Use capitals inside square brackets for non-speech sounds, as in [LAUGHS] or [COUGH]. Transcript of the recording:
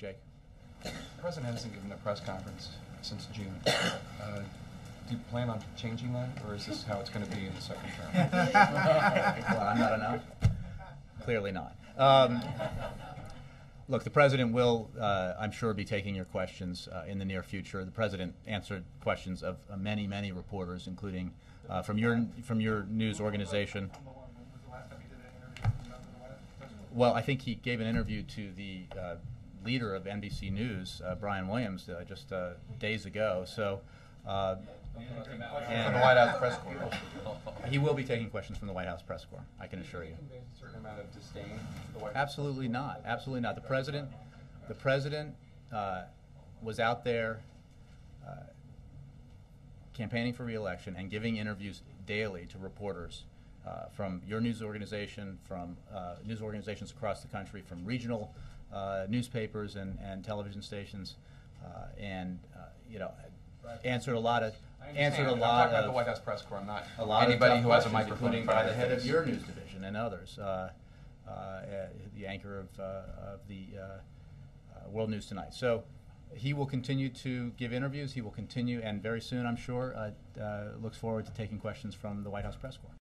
Jake? The president hasn't given a press conference since June. Uh, Do you plan on changing that, or is this how it's going to be in the second term? [LAUGHS] Well, I'm not enough. Clearly not. Um, look, the president will, uh, I'm sure, be taking your questions uh, in the near future. The president answered questions of uh, many, many reporters, including uh, from your from your news organization. Well, I think he gave an interview to the uh, leader of NBC News, uh, Brian Williams, uh, just uh, days ago. So. Uh, From the White House press corps. he will be taking questions from the White House press corps. I can assure you. A certain amount of disdain for the White House. Absolutely not. Absolutely not. The president, the president uh, was out there uh, campaigning for reelection and giving interviews daily to reporters uh, from your news organization, from uh, news organizations across the country, from regional uh, newspapers and, and television stations, uh, and uh, you know, answered a lot of answered a lot I'm talking about of the White House press corps. I'm not a lot anybody of who has a microphone, including in by the head of your news division and others, uh, uh, uh, the anchor of, uh, of the uh, uh, World News Tonight. So he will continue to give interviews. He will continue, and very soon, I'm sure, uh, uh, looks forward to taking questions from the White House press corps.